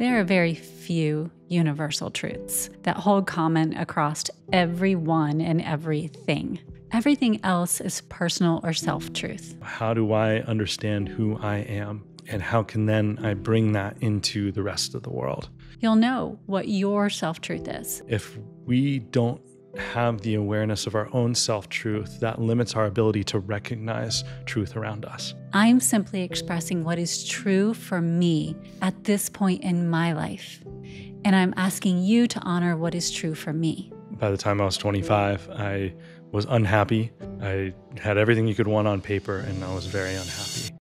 There are very few universal truths that hold common across everyone and everything. Everything else is personal or self truth. How do I understand who I am? And how can then I bring that into the rest of the world? You'll know what your self truth is. If we don't have the awareness of our own self truth, that limits our ability to recognize truth around us. I'm simply expressing what is true for me at this point in my life. And I'm asking you to honor what is true for me. By the time I was 25, I was unhappy. I had everything you could want on paper, and I was very unhappy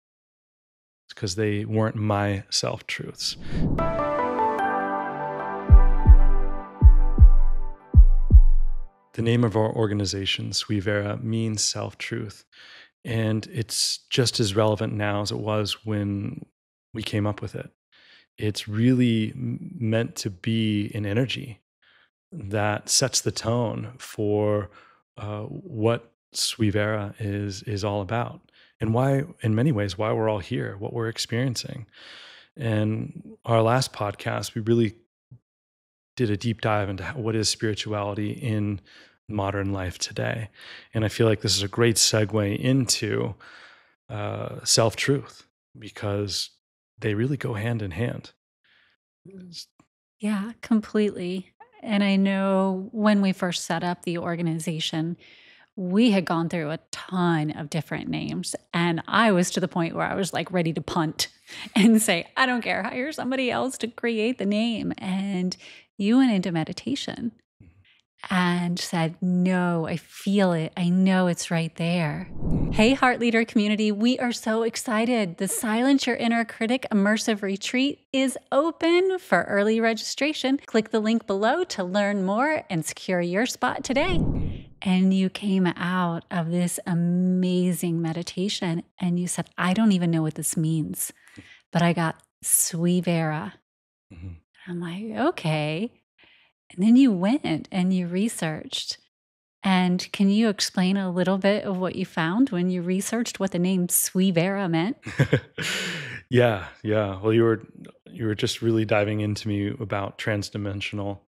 because they weren't my self truths. The name of our organization, Suivera, means self truth. And it's just as relevant now as it was when we came up with it. It's really meant to be an energy that sets the tone for uh, what Suivera is, is all about and why, in many ways, why we're all here, what we're experiencing. And our last podcast, we really did a deep dive into what is spirituality in modern life today. And I feel like this is a great segue into uh, self truth because they really go hand in hand. Yeah, completely. And I know when we first set up the organization, we had gone through a ton of different names. And I was to the point where I was like ready to punt and say, I don't care, hire somebody else to create the name. And you went into meditation and said, No, I feel it. I know it's right there. Hey, Heart Leader community, we are so excited. The Silence Your Inner Critic Immersive Retreat is open for early registration. Click the link below to learn more and secure your spot today. And you came out of this amazing meditation and you said, I don't even know what this means, but I got Suivera. Mm-hmm. I'm like, okay. And then you went and you researched. And can you explain a little bit of what you found when you researched what the name Suivera meant? yeah, yeah. Well, you were you were just really diving into me about transdimensional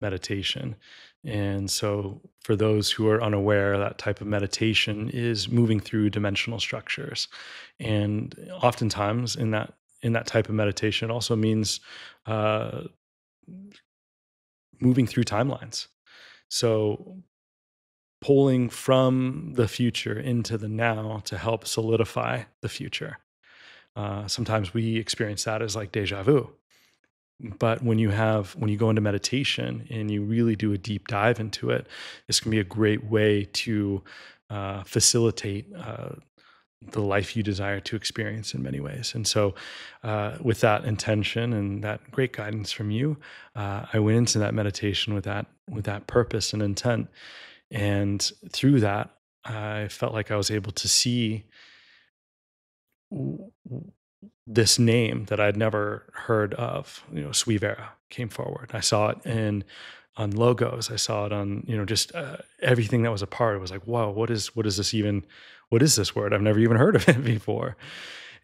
meditation. And so for those who are unaware, that type of meditation is moving through dimensional structures. And oftentimes in that in that type of meditation also means uh, moving through timelines. So pulling from the future into the now to help solidify the future. Uh, sometimes we experience that as like deja vu. But when you have, when you go into meditation and you really do a deep dive into it, this can be a great way to uh, facilitate uh, the life you desire to experience in many ways. And so, uh, with that intention and that great guidance from you, uh, I went into that meditation with that with that purpose and intent. And through that, I felt like I was able to see this name that I'd never heard of. You know, Suivera came forward. I saw it in on logos. I saw it on you know just uh, everything that was a part. It was like, whoa, what is what is this even? What is this word? I've never even heard of it before.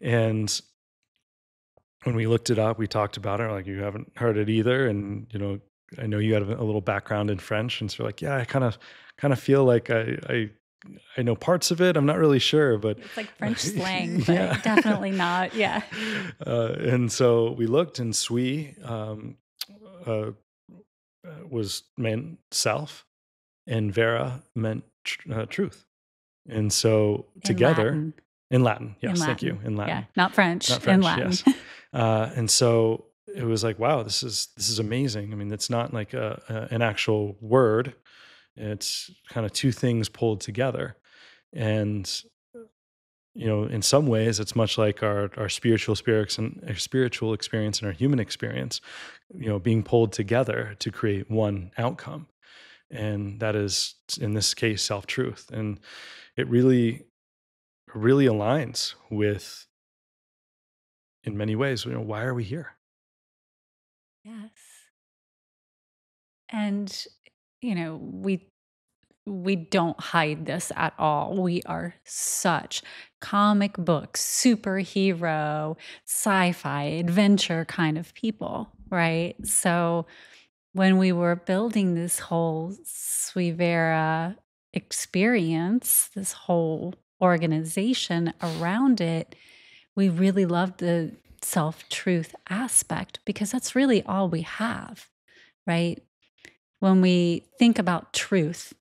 And when we looked it up, we talked about it. Like you haven't heard it either, and you know, I know you have a little background in French, and so like, yeah, I kind of kind of feel like I, I I know parts of it. I'm not really sure, but it's like French slang, but yeah. definitely not. Yeah. Uh, and so we looked, and Sui um, uh, uh, was meant self, and Vera meant tr- uh, truth. And so in together Latin. in Latin, yes, in Latin. thank you, in Latin, yeah, not French, not French, in Latin. yes. Uh, and so it was like, wow, this is this is amazing. I mean, it's not like a, a, an actual word; it's kind of two things pulled together, and you know, in some ways, it's much like our our spiritual spirits and our spiritual experience and our human experience, you know, being pulled together to create one outcome, and that is, in this case, self truth, and it really, really aligns with, in many ways, you know, why are we here? Yes, and you know, we we don't hide this at all. We are such comic book, superhero, sci fi, adventure kind of people. right? So when we were building this whole Suivera experience, this whole organization around it, we really love the self truth aspect because that's really all we have, right? When we think about truth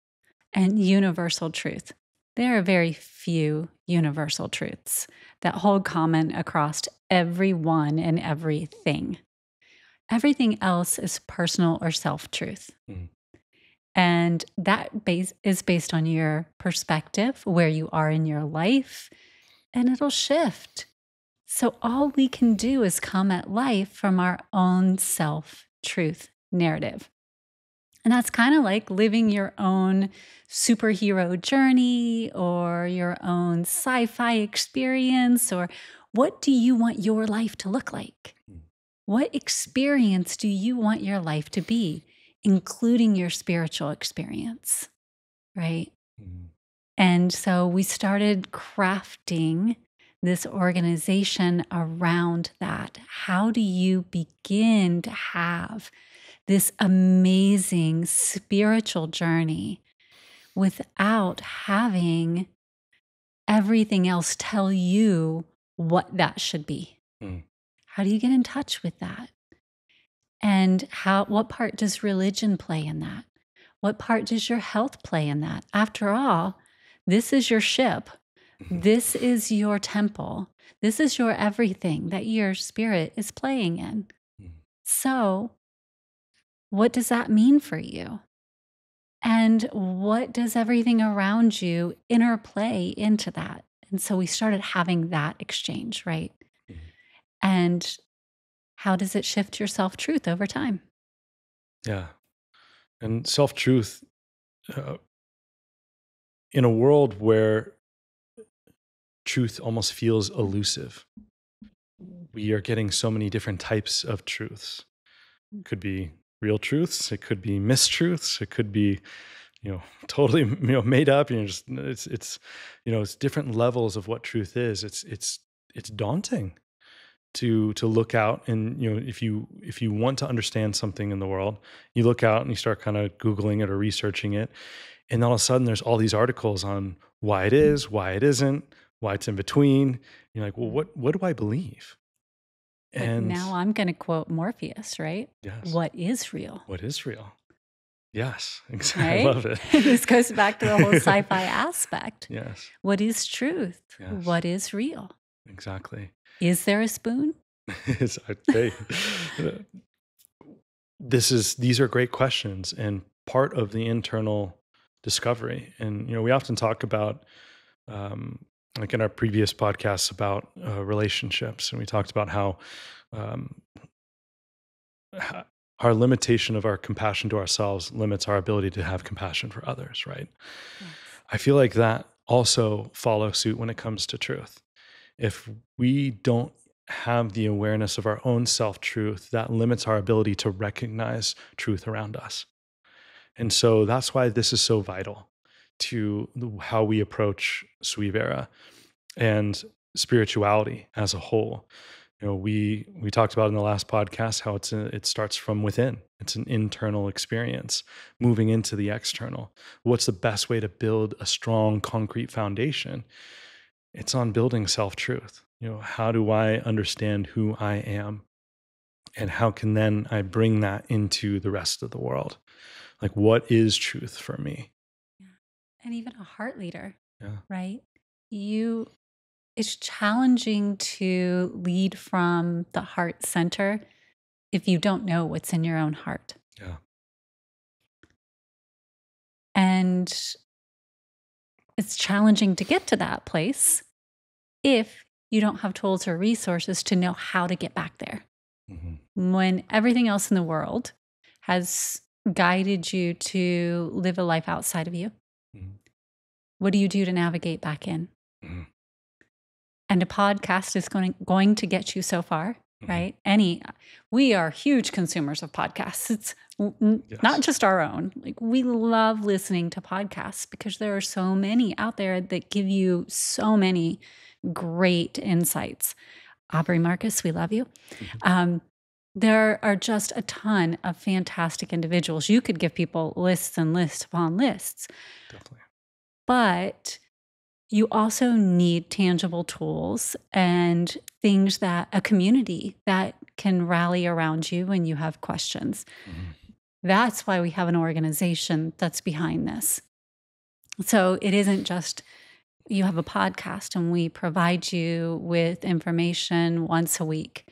and universal truth, there are very few universal truths that hold common across everyone and everything. Everything else is personal or self truth. Mhm. And that base is based on your perspective, where you are in your life, and it'll shift. So, all we can do is come at life from our own self truth narrative. And that's kind of like living your own superhero journey or your own sci fi experience, or what do you want your life to look like? Mm. What experience do you want your life to be, including your spiritual experience? Right. Mhm. And so we started crafting this organization around that. How do you begin to have this amazing spiritual journey without having everything else tell you what that should be? Mm. How do you get in touch with that? And how what part does religion play in that? What part does your health play in that? After all, this is your ship. Mhm. This is your temple. This is your everything that your spirit is playing in. Mhm. So, what does that mean for you? And what does everything around you interplay into that? And so we started having that exchange, right? Mhm. And how does it shift your self truth over time? Yeah. And self truth uh, in a world where truth almost feels elusive, we are getting so many different types of truths. It could be real truths, it could be mistruths, it could be you know totally you know made up you know just it's it's you know it's different levels of what truth is it's it's it's daunting to to look out and you know if you if you want to understand something in the world you look out and you start kind of googling it or researching it and all of a sudden there's all these articles on why it is why it isn't why it's in between you're like well mm. what what do i believe and now I'm going to quote Morpheus, right? yes What is real? what is real yes exactly i love it this goes back to the whole sci fi aspect. yes What is truth? Yes. What is real? exactly Is there a spoon? They- this is these are great questions and part of the internal discovery and you know we often talk about um, like in our previous podcasts about uh, relationships and we talked about how um, our limitation of our compassion to ourselves limits our ability to have compassion for others right I feel like that also follows suit when it comes to truth. If we don't have the awareness of our own self truth, that limits our ability to recognize truth around us. And so that's why this is so vital to how we approach Suivera and spirituality as a whole. You know, we we talked about in the last podcast how it's a, it starts from within. It's an internal experience moving into the external what's the best way to build a strong concrete foundation it's on building self-truth you know how do i understand who i am and how can then i bring that into the rest of the world like what is truth for me Yeah. And even a heart leader, Yeah. right? You, it's challenging to lead from the heart center if you don't know what's in your own heart. Yeah. And it's challenging to get to that place if you don't have tools or resources to know how to get back there. Mhm. When everything else in the world has guided you to live a life outside of you, Mhm. what do you do to navigate back in? Mhm. And a podcast is going, going to get you so far, Mhm. right? Any, we are huge consumers of podcasts. It's n- not just our own. Like we love listening to podcasts because there are so many out there that give you so many great insights. Aubrey Marcus, we love you. Mhm. Um, There are just a ton of fantastic individuals. You could give people lists and lists upon lists. Definitely. But you also need tangible tools and things that a community that can rally around you when you have questions. Mhm. That's why we have an organization that's behind this. So it isn't just you have a podcast and we provide you with information once a week.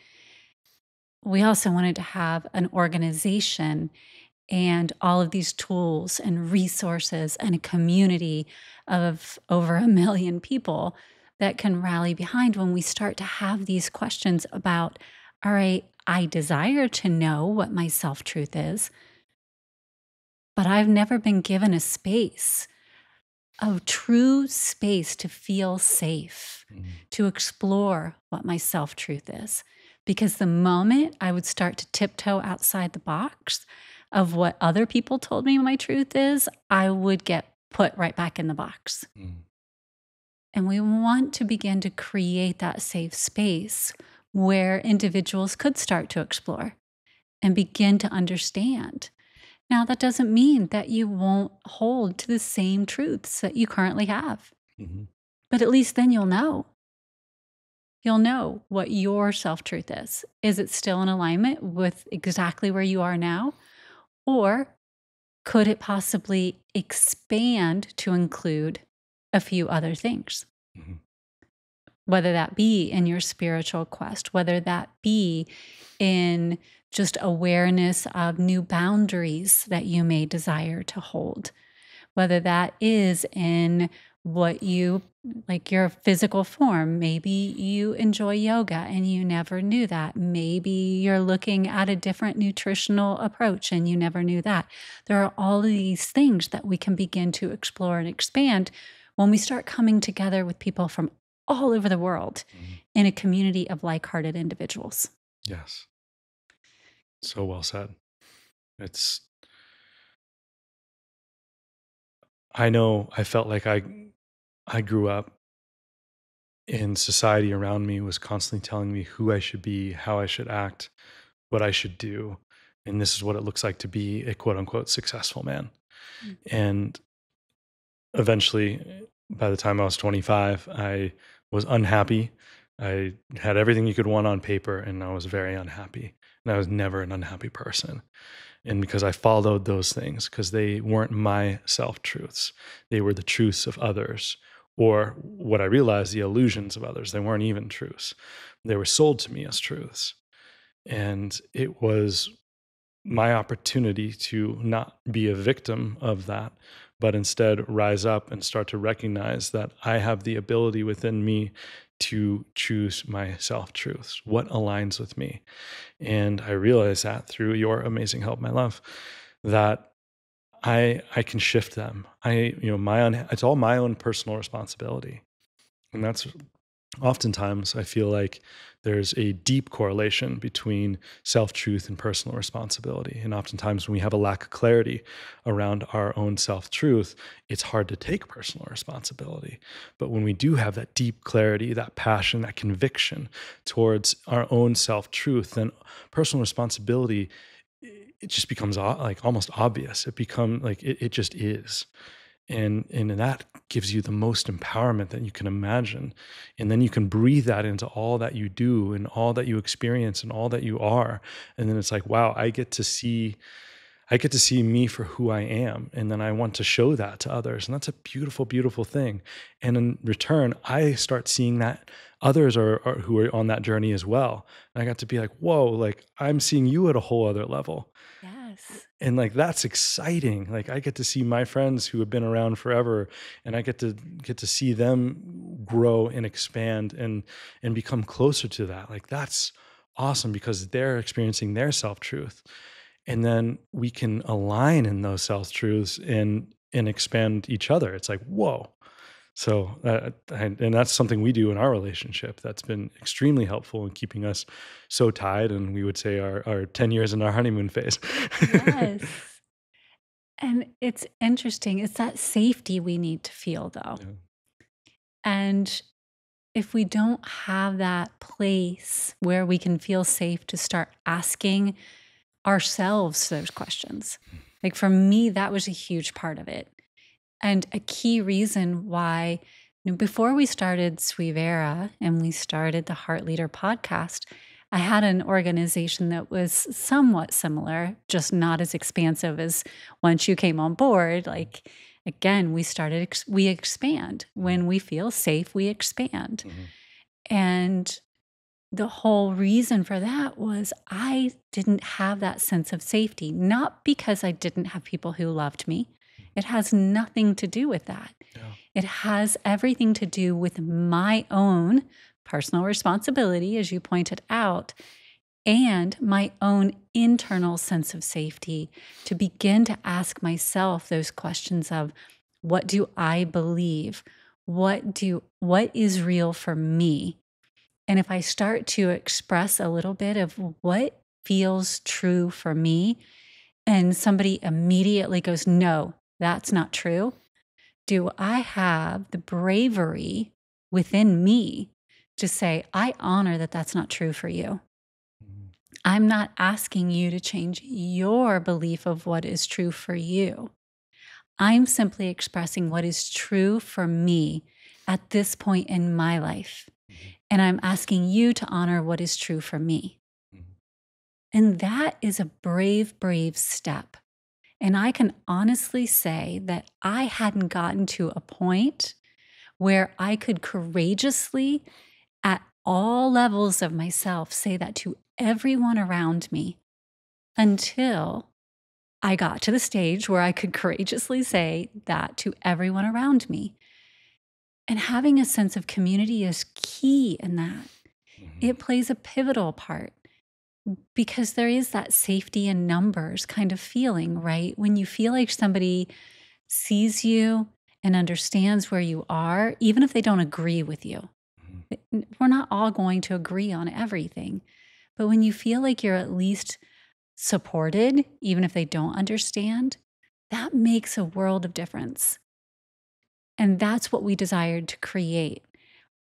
We also wanted to have an organization and all of these tools and resources and a community of over a million people that can rally behind when we start to have these questions about all right, I desire to know what my self truth is, but I've never been given a space, a true space to feel safe, Mhm. to explore what my self truth is. Because the moment I would start to tiptoe outside the box of what other people told me my truth is, I would get put right back in the box. Mm. And we want to begin to create that safe space where individuals could start to explore and begin to understand. Now, that doesn't mean that you won't hold to the same truths that you currently have, Mhm. but at least then you'll know. You'll know what your self truth is. Is it still in alignment with exactly where you are now? Or could it possibly expand to include a few other things? Mhm. whether that be in your spiritual quest, whether that be in just awareness of new boundaries that you may desire to hold, whether that is in what you like your physical form. Maybe you enjoy yoga and you never knew that. Maybe you're looking at a different nutritional approach and you never knew that. There are all of these things that we can begin to explore and expand when we start coming together with people from all over the world Mhm. in a community of like hearted individuals. Yes. So well said. It's, I know I felt like I, I grew up and society around me was constantly telling me who I should be, how I should act, what I should do. And this is what it looks like to be a quote unquote successful man. Mm. And eventually, by the time I was 25, I was unhappy. I had everything you could want on paper, and I was very unhappy. And I was never an unhappy person. And because I followed those things, because they weren't my self truths, they were the truths of others, or what I realized, the illusions of others. They weren't even truths, they were sold to me as truths. And it was my opportunity to not be a victim of that, but instead rise up and start to recognize that I have the ability within me to choose my self truths, what aligns with me. And I realize that through your amazing help, my love, that I I can shift them. I you know my own it's all my own personal responsibility. And that's oftentimes I feel like there's a deep correlation between self truth and personal responsibility. And oftentimes, when we have a lack of clarity around our own self truth, it's hard to take personal responsibility. But when we do have that deep clarity, that passion, that conviction towards our own self truth, then personal responsibility it just becomes uh, like almost obvious. It become like it, it just is and and that gives you the most empowerment that you can imagine. And then you can breathe that into all that you do and all that you experience and all that you are. And then it's like wow i get to see i get to see me for who i am. And then i want to show that to others. And that's a beautiful beautiful thing. And in return i start seeing that others are, are who are on that journey as well. And i got to be like whoa like i'm seeing you at a whole other level Yes. and like that's exciting like i get to see my friends who have been around forever and i get to get to see them grow and expand and and become closer to that like that's awesome because they're experiencing their self truth and then we can align in those self truths and and expand each other it's like whoa so uh, and, and that's something we do in our relationship that's been extremely helpful in keeping us so tied and we would say our, our 10 years in our honeymoon phase Yes. And it's interesting. It's that safety we need to feel, though. Yeah. And if we don't have that place where we can feel safe to start asking ourselves those questions. Like for me, that was a huge part of it. And a key reason why, you know, before we started Suivera and we started the Heart Leader podcast, I had an organization that was somewhat similar, just not as expansive as once you came on board. Like, again, we started, we expand. When we feel safe, we expand. Mm-hmm. And the whole reason for that was I didn't have that sense of safety, not because I didn't have people who loved me. It has nothing to do with that. Yeah. It has everything to do with my own personal responsibility, as you pointed out, and my own internal sense of safety to begin to ask myself those questions of what do I believe? What do what is real for me? And if I start to express a little bit of what feels true for me, and somebody immediately goes, No, that's not true. Do I have the bravery within me to say, I honor that that's not true for you? Mm-hmm. I'm not asking you to change your belief of what is true for you. I'm simply expressing what is true for me at this point in my life. Mm-hmm. And I'm asking you to honor what is true for me. Mm-hmm. And that is a brave, brave step. And I can honestly say that I hadn't gotten to a point where I could courageously, at all levels of myself, say that to everyone around me until I got to the stage where I could courageously say that to everyone around me. And having a sense of community is key in that. Mm-hmm. It plays a pivotal part because there is that safety in numbers kind of feeling, right? When you feel like somebody sees you and understands where you are, even if they don't agree with you. Mm-hmm. We're not all going to agree on everything. But when you feel like you're at least supported, even if they don't understand, that makes a world of difference. And that's what we desired to create.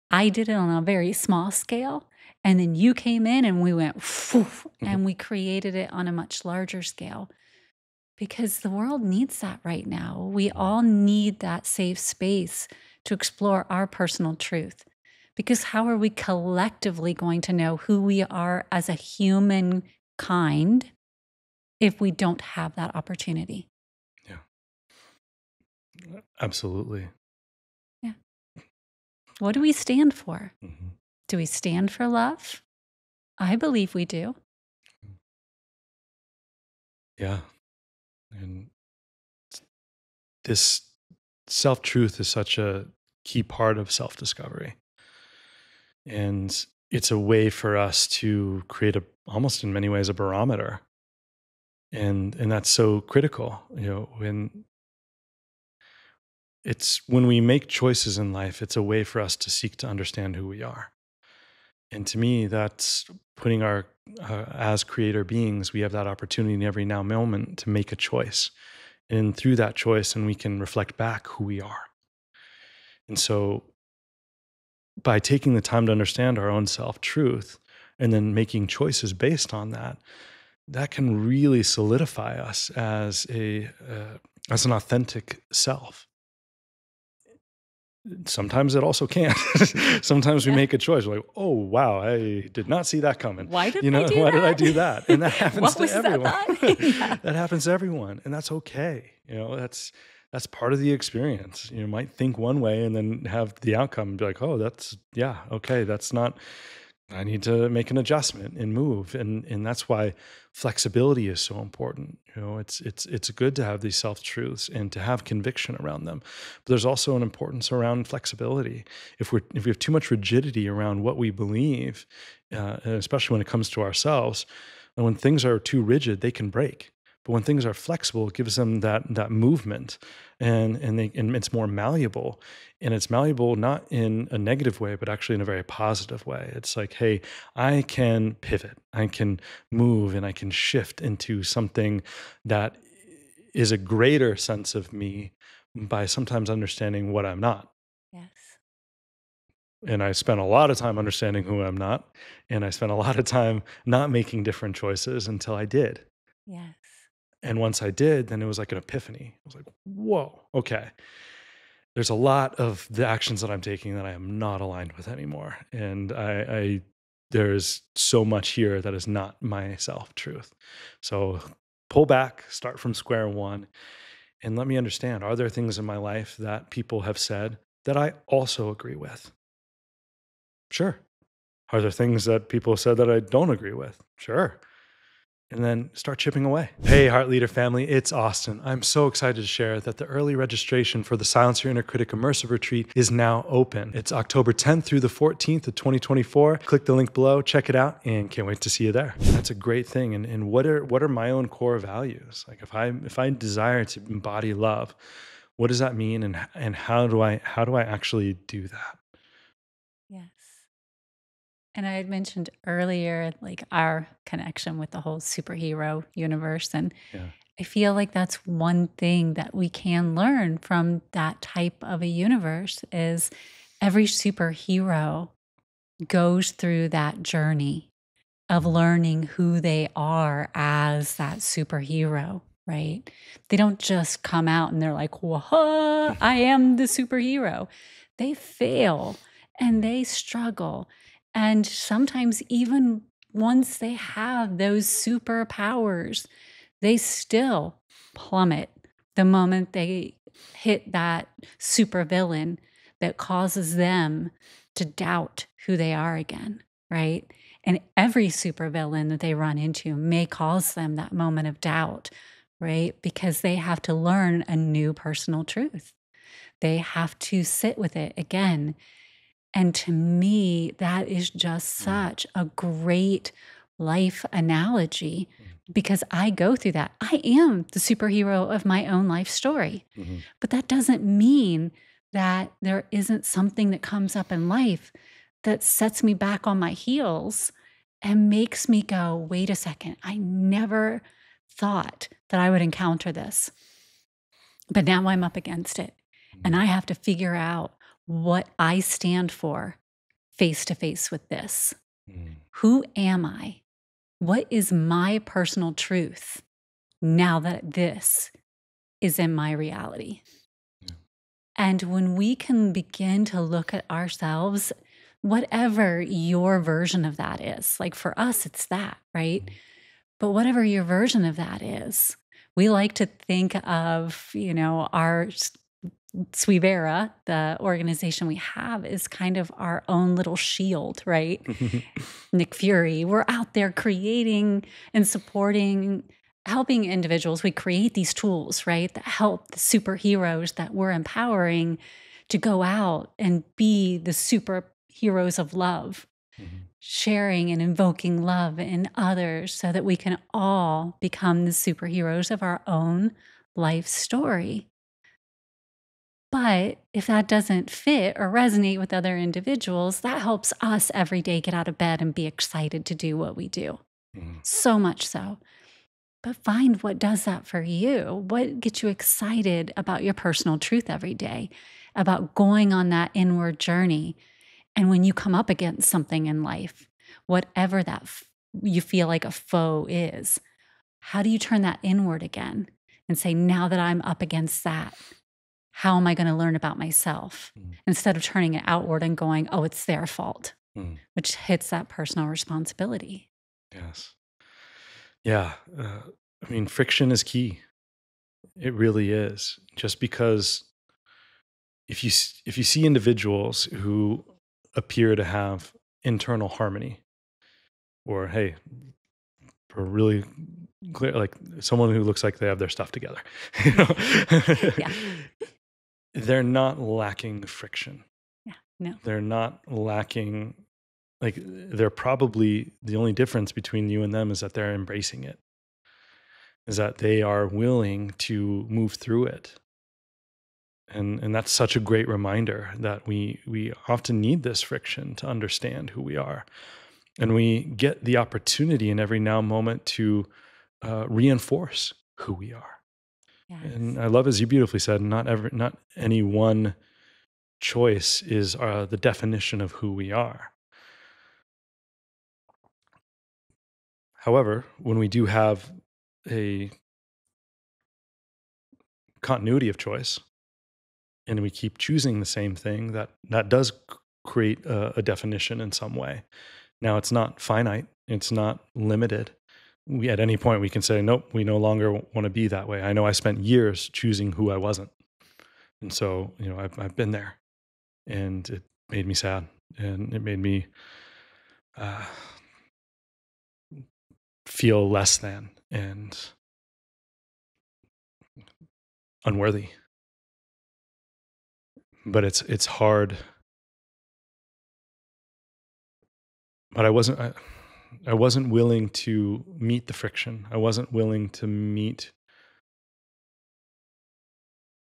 I did it on a very small scale. And then you came in and we went, mm-hmm. and we created it on a much larger scale because the world needs that right now. We all need that safe space to explore our personal truth. Because how are we collectively going to know who we are as a human kind if we don't have that opportunity? Yeah. Absolutely. Yeah. What do we stand for? Mm-hmm. Do we stand for love? I believe we do. Yeah. And this self truth is such a key part of self discovery. And it's a way for us to create a almost in many ways a barometer. And and that's so critical, you know, when it's when we make choices in life, it's a way for us to seek to understand who we are. And to me, that's putting our, uh, as creator beings, we have that opportunity in every now moment to make a choice. And through that choice, and we can reflect back who we are. And so, by taking the time to understand our own self truth and then making choices based on that, that can really solidify us as a uh, as an authentic self sometimes it also can't. sometimes we yeah. make a choice. We're like, oh wow, I did not see that coming. Why did you know? why that? did I do that? And that happens to everyone. That, yeah. that happens to everyone, and that's okay. You know, that's that's part of the experience. You might think one way and then have the outcome be like, oh, that's yeah, okay, that's not I need to make an adjustment and move. And and that's why flexibility is so important. You know, it's it's it's good to have these self truths and to have conviction around them. But there's also an importance around flexibility. If we're if we have too much rigidity around what we believe, uh, especially when it comes to ourselves, and when things are too rigid, they can break. But when things are flexible, it gives them that that movement, and and, they, and it's more malleable. And it's malleable not in a negative way, but actually in a very positive way. It's like, hey, I can pivot, I can move, and I can shift into something that is a greater sense of me by sometimes understanding what I'm not. Yes. And I spent a lot of time understanding who I'm not. And I spent a lot of time not making different choices until I did. Yes. And once I did, then it was like an epiphany. I was like, whoa, okay. There's a lot of the actions that I'm taking that I am not aligned with anymore. And I, I there's so much here that is not my self truth. So pull back, start from square one, and let me understand are there things in my life that people have said that I also agree with? Sure. Are there things that people said that I don't agree with? Sure and then start chipping away. Hey, Heart Leader family, it's Austin. I'm so excited to share that the early registration for the Silence Your Inner Critic Immersive Retreat is now open. It's October 10th through the 14th of 2024. Click the link below, check it out, and can't wait to see you there. That's a great thing. And, and what are what are my own core values? Like if I if I desire to embody love, what does that mean and and how do I how do I actually do that? And I had mentioned earlier, like our connection with the whole superhero universe. And Yeah. I feel like that's one thing that we can learn from that type of a universe is every superhero goes through that journey of learning who they are as that superhero, right? They don't just come out and they're like, whoa, I am the superhero. They fail and they struggle and sometimes, even once they have those superpowers, they still plummet the moment they hit that supervillain that causes them to doubt who they are again, right? And every supervillain that they run into may cause them that moment of doubt, right? Because they have to learn a new personal truth. They have to sit with it again and to me, that is just Mm, such a great life analogy mm, because I go through that. I am the superhero of my own life story. mhm, But that doesn't mean that there isn't something that comes up in life that sets me back on my heels and makes me go, wait a second, I never thought that I would encounter this. But now I'm up against it. And mm, I have to figure out what I stand for face to face with this. mm, Who am I? What is my personal truth now that this is in my reality? Yeah. And when we can begin to look at ourselves, whatever your version of that is, like for us, it's that, right? mm, But whatever your version of that is, we like to think of, you know, our Suivera, the organization we have, is kind of our own little shield, right? Nick Fury, we're out there creating and supporting, helping individuals. We create these tools, right, that help the superheroes that we're empowering to go out and be the superheroes of love mhm, sharing and invoking love in others so that we can all become the superheroes of our own life story. But if that doesn't fit or resonate with other individuals, that helps us every day get out of bed and be excited to do what we do. mhm, So much so. But find what does that for you. What gets you excited about your personal truth every day, about going on that inward journey. And when you come up against something in life, whatever that f- you feel like a foe is, how do you turn that inward again and say, now that I'm up against that, how am I going to learn about myself? mm, Instead of turning it outward and going, oh, it's their fault, mm. which hits that personal responsibility. Yes. Yeah. Uh, I mean, friction is key. It really is. Just because if you if you see individuals who appear to have internal harmony, or hey, are really clear, like someone who looks like they have their stuff together, you know, Yeah. they're not lacking friction. Yeah. No. They're not lacking. Like they're probably the only difference between you and them is that they're embracing it is that they are willing to move through it and and that's such a great reminder that we we often need this friction to understand who we are and we get the opportunity in every now moment to uh, reinforce who we are Yes. and i love as you beautifully said not every, not any one choice is uh, the definition of who we are. However, when we do have a continuity of choice and we keep choosing the same thing, that that does create a, a definition in some way. Now, it's not finite, it's not limited. We, at any point, we can say, nope, we no longer want to be that way. I know I spent years choosing who I wasn't. And so, you know, I've, I've been there and it made me sad and it made me uh, feel less than and unworthy. But it's it's hard but I wasn't I, I wasn't willing to meet the friction. I wasn't willing to meet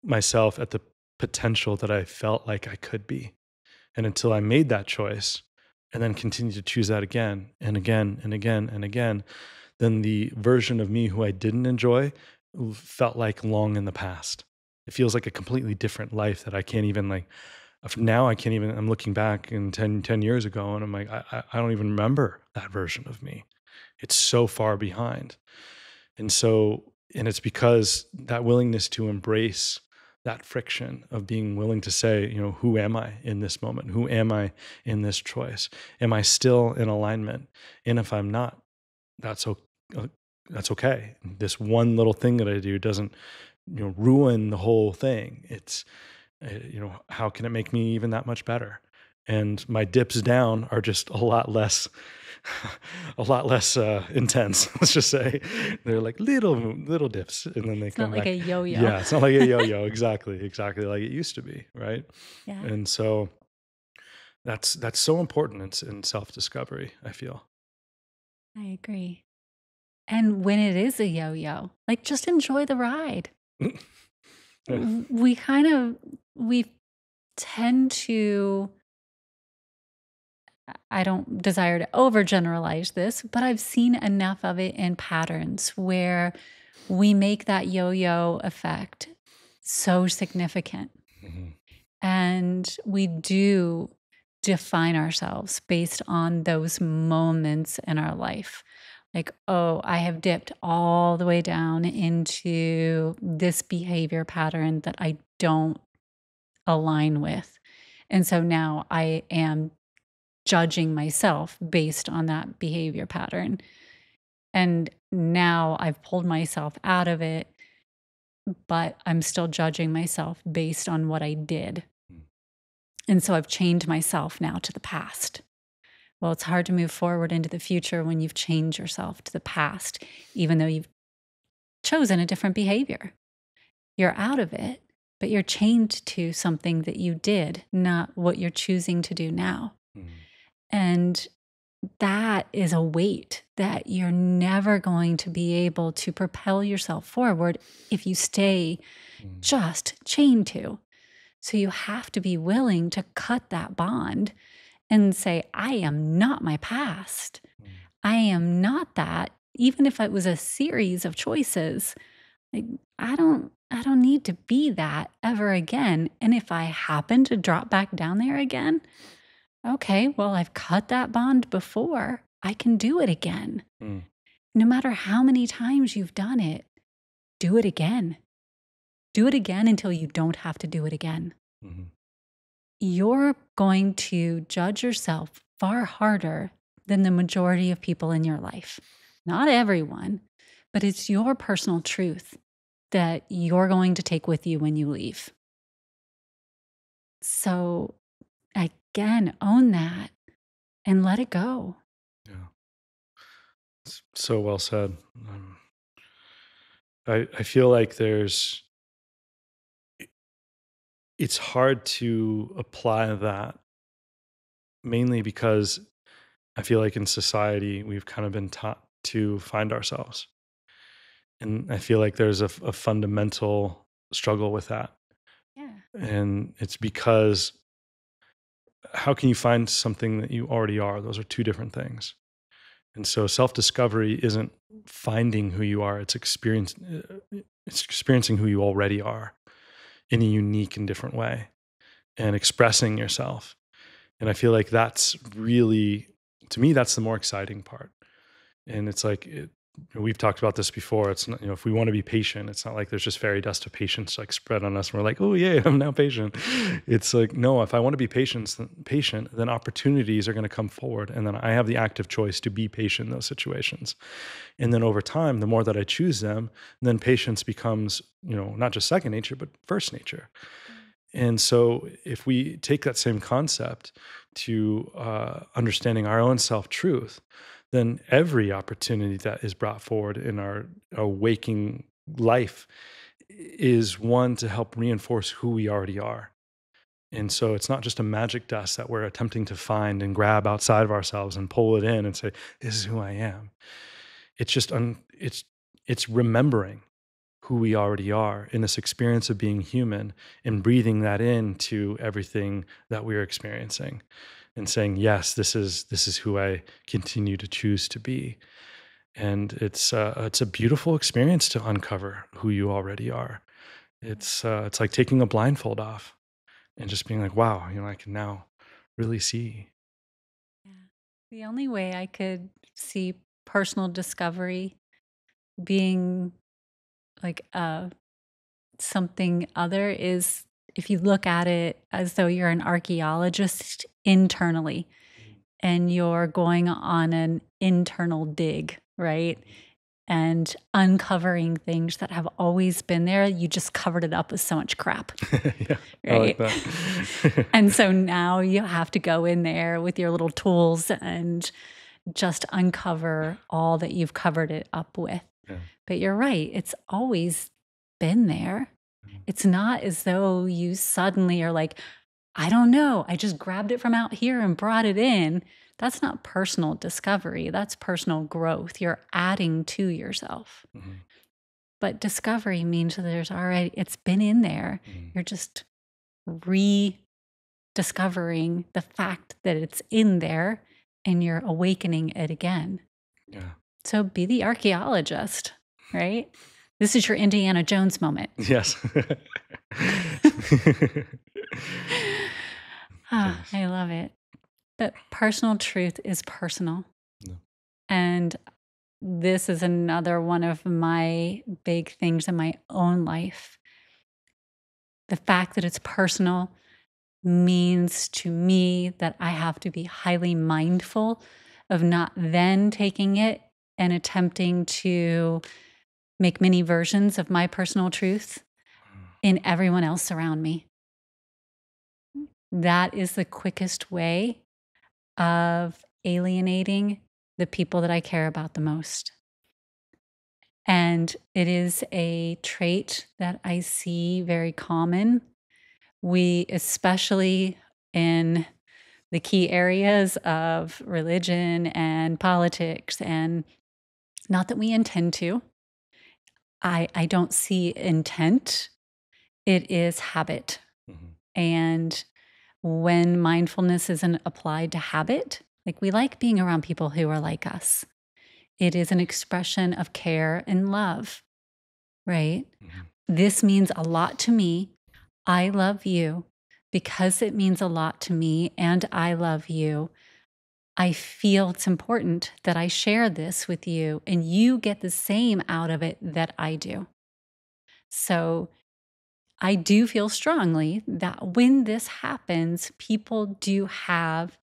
myself at the potential that I felt like I could be. And until I made that choice and then continued to choose that again and again and again and again, then the version of me who I didn't enjoy felt like long in the past. It feels like a completely different life that I can't even like now I can't even, I'm looking back in 10, 10 years ago and I'm like, I, I don't even remember that version of me. It's so far behind. And so, and it's because that willingness to embrace that friction of being willing to say, you know, who am I in this moment? Who am I in this choice? Am I still in alignment? And if I'm not, that's okay. Uh, that's okay. This one little thing that I do doesn't, you know, ruin the whole thing. It's, Eh, you know, how can it make me even that much better? And my dips down are just a lot less, a lot less uh, intense. Let's just say they're like little little dips, and then they it's come not like back. a yo-yo. Yeah, it's not like a yo-yo. exactly, exactly like it used to be, right? Yeah. And so that's that's so important in, in self-discovery. I feel. I agree. And when it is a yo-yo, like just enjoy the ride. Yeah. We kind of we tend to I don't desire to overgeneralize this, but I've seen enough of it in patterns where we make that yo-yo effect so significant. Mhm. And we do define ourselves based on those moments in our life. Like, oh, I have dipped all the way down into this behavior pattern that I don't align with. And so now I am judging myself based on that behavior pattern. And now I've pulled myself out of it, but I'm still judging myself based on what I did. Mm. And so I've chained myself now to the past. Well, it's hard to move forward into the future when you've chained yourself to the past, even though you've chosen a different behavior. You're out of it, but you're chained to something that you did, not what you're choosing to do now. Mhm. And that is a weight that you're never going to be able to propel yourself forward if you stay Mm. just chained to. So you have to be willing to cut that bond and say, I am not my past. Mm. I am not that. Even if it was a series of choices, like I don't I don't need to be that ever again. And if I happen to drop back down there again, okay, well, I've cut that bond before. I can do it again. Mm. No matter how many times you've done it, do it again. Do it again until you don't have to do it again. Mhm. You're going to judge yourself far harder than the majority of people in your life. Not everyone, but it's your personal truth that you're going to take with you when you leave. So, again, own that and let it go. Yeah. S- So well said. Um, I I feel like there's it's hard to apply that mainly because I feel like in society we've kind of been taught to find ourselves. And I feel like there's a fundamental struggle with that. Yeah. And it's because how can you find something that you already are? Those are two different things. And so self discovery isn't finding who you are, it's, experience, uh, it's experiencing who you already are in a unique and different way. and expressing yourself. And I feel like that's really, to me, that's the more exciting part. And it's like, it, we've talked about this before. It's not, you know, if we want to be patient, it's not like there's just fairy dust of patience like spread on us and we're like, oh, yeah, I'm now patient. It's like, no, if I want to be patient, patient, then opportunities are going to come forward. And then I have the active choice to be patient in those situations. And then over time, the more that I choose them, then patience becomes, you know, not just second nature, but first nature. And so, if we take that same concept to uh, understanding our own self truth, then every opportunity that is brought forward in our, our waking life is one to help reinforce who we already are. And so it's not just a magic dust that we're attempting to find and grab outside of ourselves and pull it in and say, "This is who I am." It's just un, it's it's remembering who we already are in this experience of being human and breathing that into everything that we're experiencing and saying yes this is this is who i continue to choose to be. And it's uh, it's a beautiful experience to uncover who you already are. It's uh, it's like taking a blindfold off and just being like wow you know i can now really see. The only way i could see personal discovery being like uh, something other is if you look at it as though you're an archaeologist internally mm-hmm. and you're going on an internal dig, right? Mm-hmm. And uncovering things that have always been there. You just covered it up with so much crap. yeah, right. Like and so now you have to go in there with your little tools and just uncover all that you've covered it up with. Yeah. But you're right, it's always been there. Mm-hmm. It's not as though you suddenly are like, I don't know, I just grabbed it from out here and brought it in. That's not personal discovery, that's personal growth. You're adding to yourself. Mm-hmm. But discovery means that there's already, it's been in there. Mm-hmm. You're just rediscovering the fact that it's in there and you're awakening it again. Yeah. So be the archaeologist, right? This is your Indiana Jones moment. Yes. ah, I love it. But personal truth is personal. And this is another one of my big things in my own life. The fact that it's personal means to me that I have to be highly mindful of not then taking it and attempting to make many versions of my personal truth in everyone else around me. That is the quickest way of alienating the people that I care about the most. And it is a trait that I see very common. We, especially in the key areas of religion and politics and not that we intend to. I, I don't see intent. It is habit. Mm-hmm. And when mindfulness isn't applied to habit, like we like being around people who are like us, it is an expression of care and love, right? Mm-hmm. This means a lot to me. I love you because it means a lot to me and I love you. I feel it's important that I share this with you and you get the same out of it that I do. So I do feel strongly that when this happens, people do have,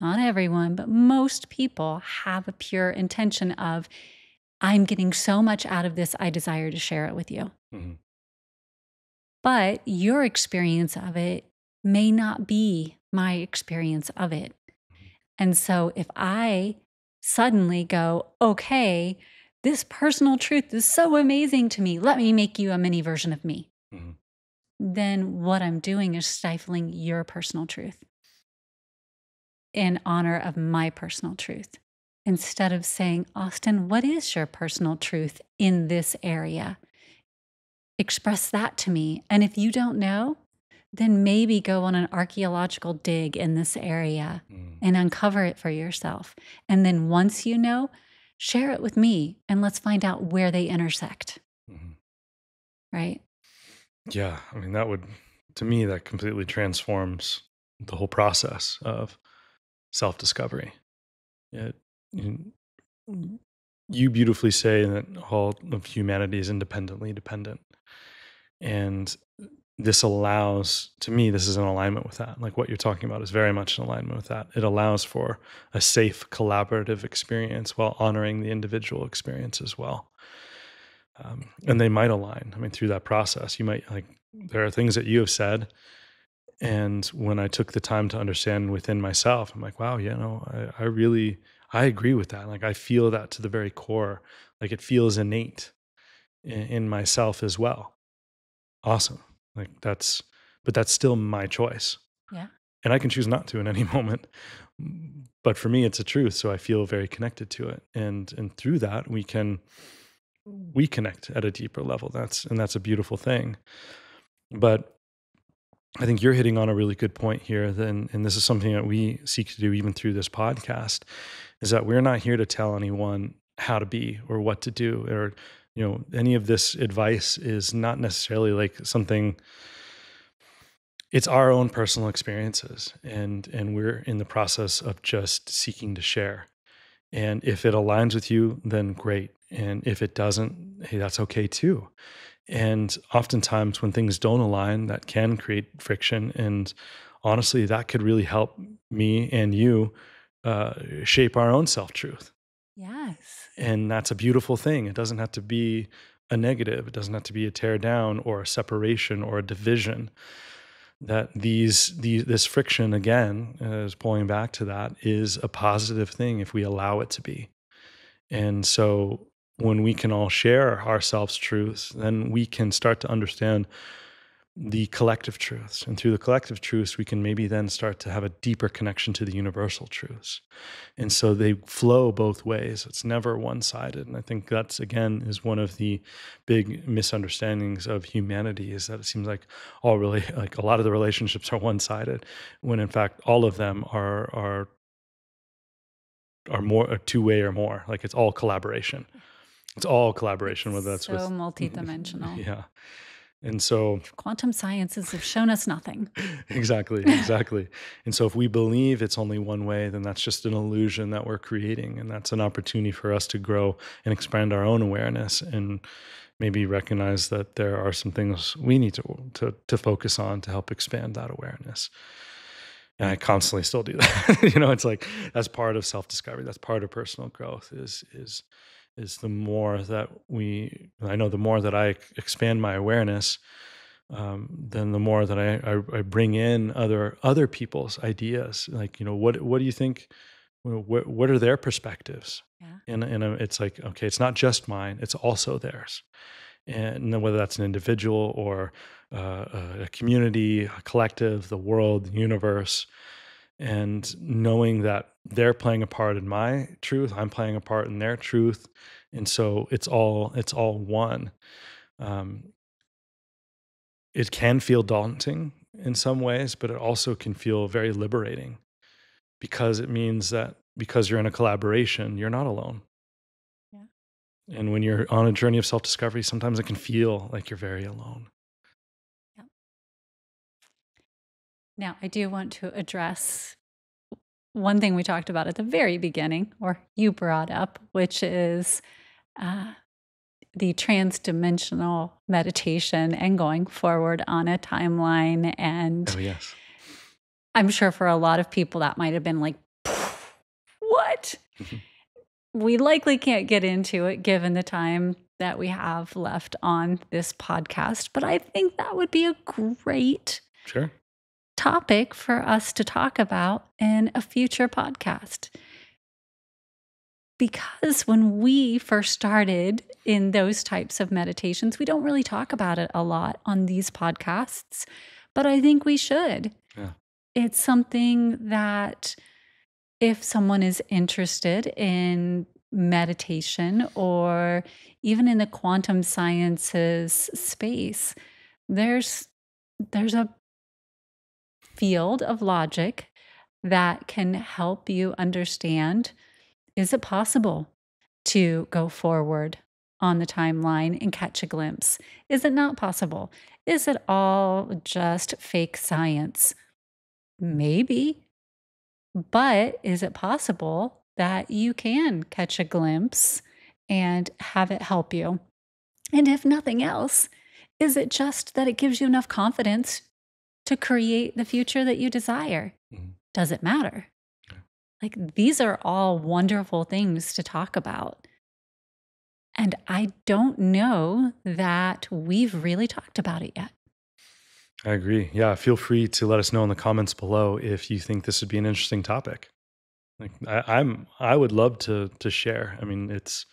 not everyone, but most people have a pure intention of, I'm getting so much out of this, I desire to share it with you. Mm-hmm. But your experience of it may not be my experience of it. And so if I suddenly go, okay, this personal truth is so amazing to me, let me make you a mini version of me, mm-hmm. then what I'm doing is stifling your personal truth in honor of my personal truth. Instead of saying, Austin, what is your personal truth in this area? Express that to me. And if you don't know, then maybe go on an archaeological dig in this area mm. and uncover it for yourself. And then once you know, share it with me and let's find out where they intersect. Mm-hmm. Right? Yeah. I mean, that would to me, that completely transforms the whole process of self discovery. It, you, you beautifully say that all of humanity is independently dependent. And this allows, to me, this is in alignment with that. Like what you're talking about is very much in alignment with that. It allows for a safe, collaborative experience while honoring the individual experience as well. Um, and they might align. I mean, through that process, you might like, there are things that you have said. And when I took the time to understand within myself, I'm like, wow, you know, I, I really, I agree with that. Like I feel that to the very core. Like it feels innate in, in myself as well. Awesome. Like that's, but that's still my choice. Yeah. And I can choose not to in any moment. But for me, it's a truth. So I feel very connected to it. And and through that we can we connect at a deeper level. That's and that's a beautiful thing. But I think you're hitting on a really good point here. Then, and this is something that we seek to do even through this podcast, is that we're not here to tell anyone how to be or what to do, or you know, any of this advice is not necessarily like something. It's our own personal experiences, and and we're in the process of just seeking to share. And if it aligns with you, then great. And if it doesn't, hey, that's okay too. And oftentimes, when things don't align, that can create friction. And honestly, that could really help me and you uh, shape our own self truth. Yes. And that's a beautiful thing. It doesn't have to be a negative, it doesn't have to be a tear down or a separation or a division. That these, these this friction again is pulling back to that is a positive thing if we allow it to be. And so when we can all share ourselves truths, then we can start to understand the collective truths. And through the collective truths, we can maybe then start to have a deeper connection to the universal truths. And so they flow both ways. It's never one sided. And I think that's, again, is one of the big misunderstandings of humanity is that it seems like all really, like a lot of the relationships are one sided, when in fact, all of them are, are, are more a two way or more. Like it's all collaboration. It's all collaboration, whether that's so with multidimensional. Yeah. And so Quantum sciences have shown us nothing. exactly, exactly. and so if we believe it's only one way, then that's just an illusion that we're creating. And that's an opportunity for us to grow and expand our own awareness and maybe recognize that there are some things we need to to, to focus on to help expand that awareness. And I constantly still do that. you know, it's like that's part of self-discovery. That's part of personal growth is is is the more that we i know the more that i expand my awareness um, then the more that I, I, I bring in other other people's ideas. Like you know what what do you think what, what are their perspectives? Yeah. and and uh, it's like okay it's not just mine it's also theirs. And then whether that's an individual or uh, a community a collective the world the universe and knowing that they're playing a part in my truth i'm playing a part in their truth and so it's all it's all one. Um, it can feel daunting in some ways but it also can feel very liberating because it means that because you're in a collaboration you're not alone. Yeah. and when you're on a journey of self-discovery sometimes it can feel like you're very alone Now, I do want to address one thing we talked about at the very beginning, or you brought up, which is uh, the transdimensional meditation and going forward on a timeline. And oh yes I'm sure for a lot of people that might have been like, what? Mhm. we likely can't get into it given the time that we have left on this podcast, but I think that would be a great sure topic for us to talk about in a future podcast. Because when we first started in those types of meditations, we don't really talk about it a lot on these podcasts, but I think we should. Yeah. It's something that if someone is interested in meditation or even in the quantum sciences space, there's there's a field of logic that can help you understand is it possible to go forward on the timeline and catch a glimpse? Is it not possible? Is it all just fake science? Maybe. But is it possible that you can catch a glimpse and have it help you? And if nothing else, is it just that it gives you enough confidence to create the future that you desire? Mhm. Does it matter? Like, these are all wonderful things to talk about. And I don't know that we've really talked about it yet. I agree. Yeah, feel free to let us know in the comments below if you think this would be an interesting topic. Like I, I'm, I would love to to share. I mean, it's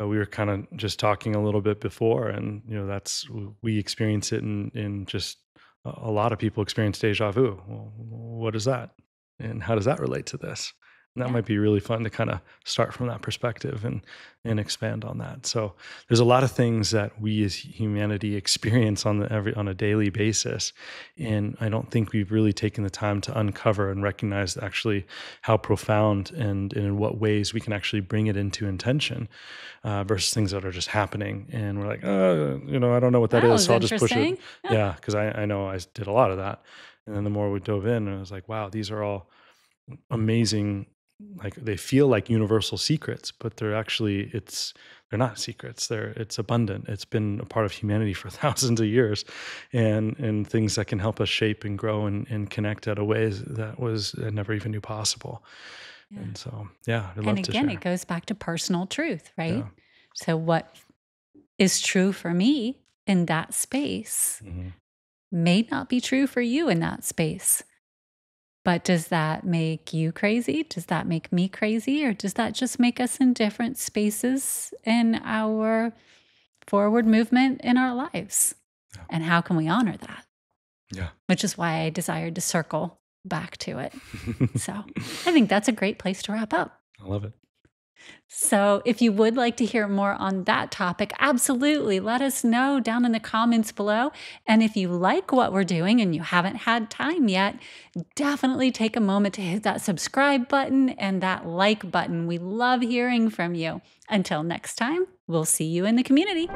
uh, we were kind of just talking a little bit before, and you know, that's we experience it in in just a lot of people experience deja vu. Well, what is that, and how does that relate to this? And that Yeah. might be really fun to kind of start from that perspective and and expand on that. So there's a lot of things that we as humanity experience on the every on a daily basis, and I don't think we've really taken the time to uncover and recognize actually how profound and, and in what ways we can actually bring it into intention uh, versus things that are just happening. And we're like, uh, you know, I don't know what that That is, so I'll just push it. interesting. Yeah, because I, I know I did a lot of that. And then the more we dove in, I was like, wow, these are all amazing. Like they feel like universal secrets, but they're actually it's they're not secrets. They're it's abundant. It's been a part of humanity for thousands of years, and and things that can help us shape and grow and, and connect at a ways that was I never even knew possible. Yeah. And so yeah, And love to again, it goes back to personal truth, right? Yeah. So, what is true for me in that space Mhm. may not be true for you in that space. But does that make you crazy? Does that make me crazy? Or does that just make us in different spaces in our forward movement in our lives? Yeah. And how can we honor that? Yeah. Which is why I desired to circle back to it. So I think that's a great place to wrap up. I love it. So, if you would like to hear more on that topic, absolutely let us know down in the comments below. And if you like what we're doing and you haven't had time yet, definitely take a moment to hit that subscribe button and that like button. We love hearing from you. Until next time, we'll see you in the community.